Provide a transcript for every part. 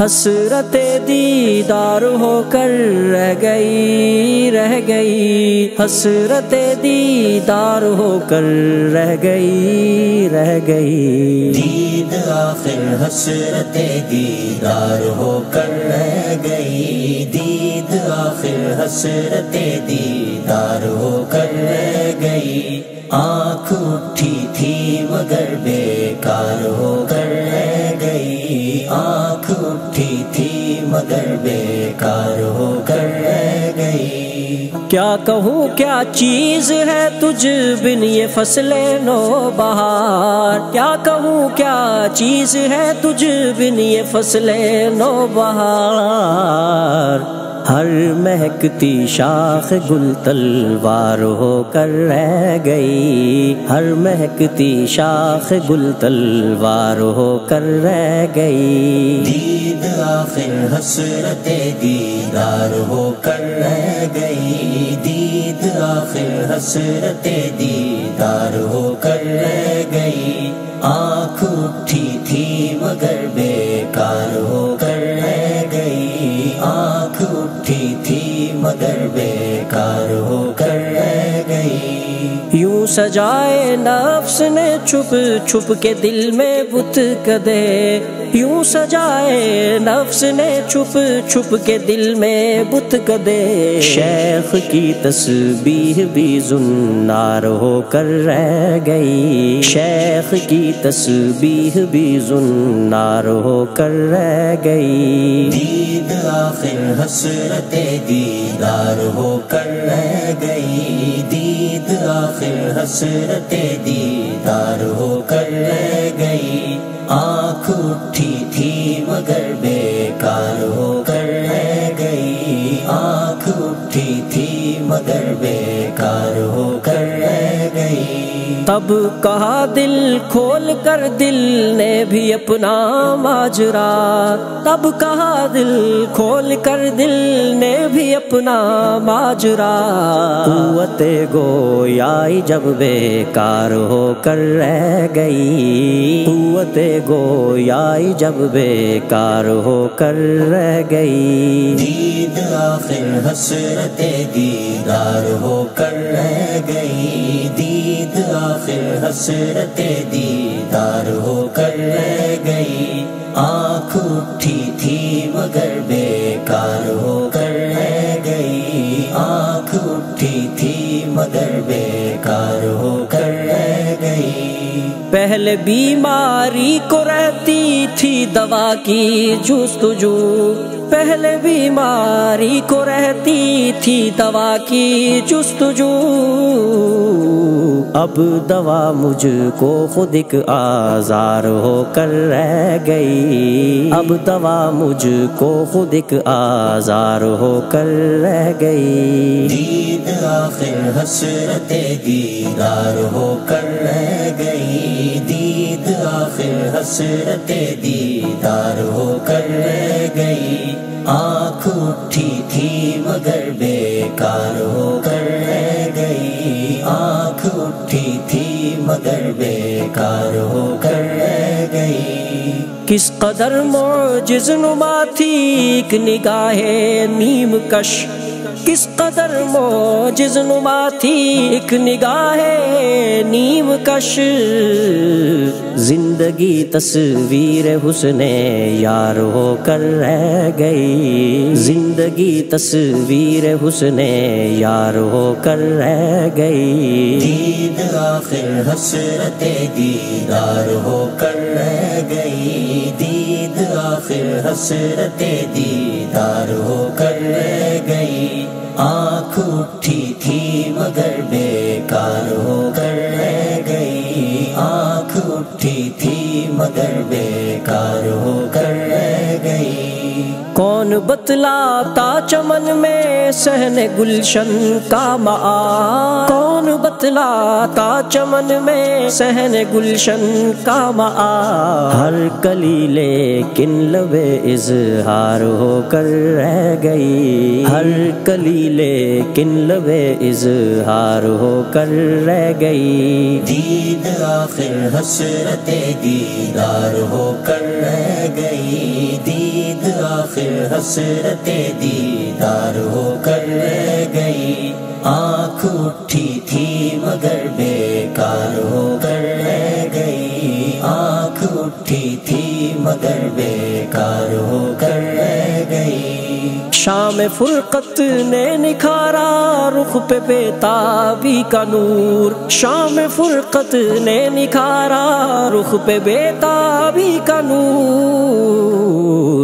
हसरत दीदार होकर रह गई रह गई। हसरत दीदार होकर रह गई रह गई। दीद आखिर हसरत दीदार होकर रह गई। दीद आखिर हसरत दीदार होकर रह गई। आँख उठी थी मगर बेकार बेकार होकर रह गई। क्या कहूँ, क्या चीज़ है तुझ बिन ये फसले नो बहार? क्या कहूँ, क्या चीज़ है तुझ बिन ये फसले नो बहार? हर महकती शाख गुल तलवार होकर रह गई। हर महकती शाख गुल तलवार होकर रह गई। दीद आखिर हसरत दीदार होकर रह गई। दीद आखिर हसरत दीदार होकर रह गई। आँख उठी थी मगर बेकार मगर बेकार होकर यूँ सजाए नफ्स ने छुप छुप के दिल में बुत कदे। यूँ सजाए नफ्स ने छुप छुप के दिल में बुत कदे। शेख की तस्बीह भी जुन्नार होकर रह गई। शेख की तस्बीह भी जुन्नार होकर रह गई। दीद आखिर हसरत दीदार होकर रह हसरत दीदार होकर रह गई। आँख उठी थी मगर बेकार होकर रह गई। आँख उठी थी मगर बेकार गई तब कहा दिल खोल कर दिल ने भी अपना माजरा। तब कहा दिल खोल कर दिल ने भी अपना माजरा। कुत गोयाई जब बेकार होकर रह गई। कुत गोयाई जब बेकार होकर रह गई। दीद आखिर हसरत दीदार होकर रह गई। आखिर हसरत दीदार होकर रह गई। आँख उठी थी मगर बेकार होकर रह गई। आँख उठी थी मगर बेकार होकर रह गई। पहले बीमारी को रहती थी दवा की जुस्तजू। पहले बीमारी को रहती थी दवा की जुस्तजू। अब दवा मुझको खुद एक आजार होकर रह गई। अब दवा मुझको खुद एक आजार होकर रह गई। दीद आखिर हसरत दीदार होकर रह गई। दीद आखिर हसरत दीदार होकर रह गई। आँख उठी थी मगर बेकार होकर मगर बेकार होकर रह गई। किस कदर मोजिज नुमा थी एक निगाहे नीम कश किस कदर मोजिज नुमा थी? एक निगाहे नीम कश। ज़िंदगी तस्वीर हुसने यार होकर रह गई। ज़िंदगी तस्वीर हुसने यार होकर रह गई। दीद आखिर हसरत दीदार होकर रह गई। दीद आखिर हसरत दीदार होकर रह मगर बेकार गई कौन बतलाता चमन में सहने गुलशन का मा? कौन बतलाता चमन में सहने गुलशन का मा? हर कली लेकिन लबे इजहार होकर रह गई। हर कली लेकिन लबे इजहार होकर रह गई। दीद आखिर हसरत दीदार होकर रह गई। दीद आखिर हसरत दीदार होकर रह गई। आँख उठी थी मगर बेकार होकर रह गई। आँख उठी थी मगर बेकार होकर रह गई। शाम फुरकत ने निखारा, रुख पे बेताबी का नूर। शाम फुरकत ने निखारा, रुख पे बेताबी का नूर।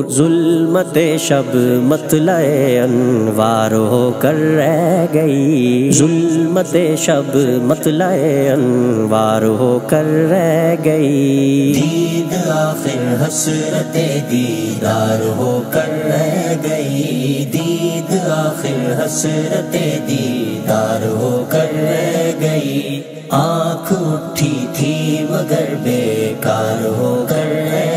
जुल्मत शब मतलए अनवार होकर रह गई। जुल्मत शब मतलए अनवार होकर रह गई। दीद आखिर हसरत दीदार होकर रह गई। दीद आखिर हसरत दीदार होकर रह गई। आँख उठी थी मगर बेकार होकर रह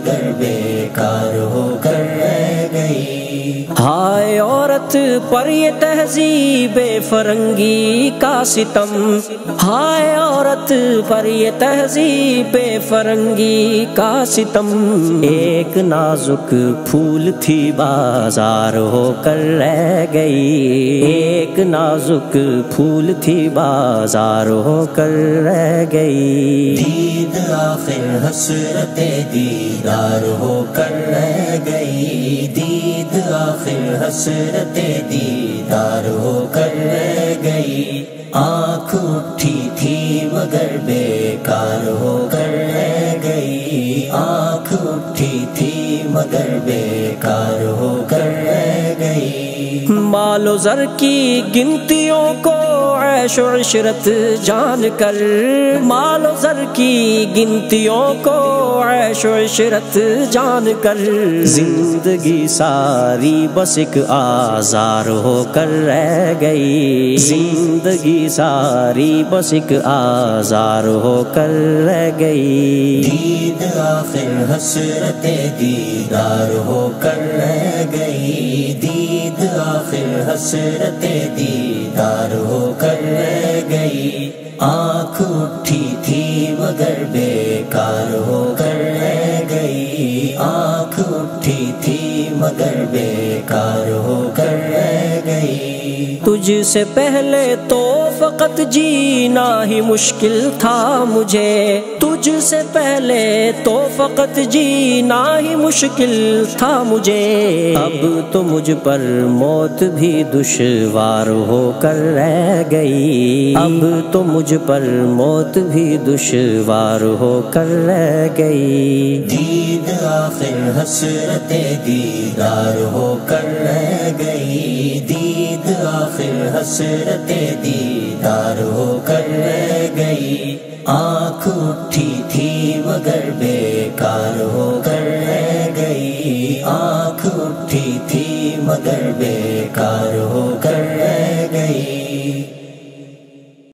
मगर बेकार होकर रह गई। हाय औरत पर ये तहजीब फरंगी का सितम। हाय औरत पर ये तहजीब फरंगी का सितम। एक नाजुक फूल थी बाज़ार होकर रह गई। एक नाजुक फूल थी बाज़ार होकर रह गई। दीद आखिर हसरत दीदार होकर रह गई। आखिर हसरत दीदार होकर रह गई। आँख उठी थी मगर बेकार होकर रह गई। आँख उठी थी मगर बेकार होकर रह गई। मालो जर की गिनतियों को ऐशो इशरत जान कर मालो जर की गिनतियों को ऐशो इशरत जान कर ज़िंदगी सारी बस एक आजार होकर रह गई। ज़िंदगी सारी बस एक आजार होकर रह गई। दीद आखिर हसरत दीदार होकर रह गई। दीद आखिर हसरत दीदार होकर रह गई। आँख उठी थी मगर बेकार होकर रह तुझसे पहले तो फकत जीना ही मुश्किल था मुझे। तुझसे पहले तो फकत जीना ही मुश्किल था मुझे। अब तो मुझ पर मौत भी दुश्वार होकर रह गई। अब तो मुझ पर मौत भी दुश्वार होकर रह गई। दीद आखिर हसरत दीदार होकर रह गई। आखिर हसरत दीदार होकर रह गई। आँख उठी थी मगर बेकार होकर रह गई। आँख उठी थी मगर बेकार होकर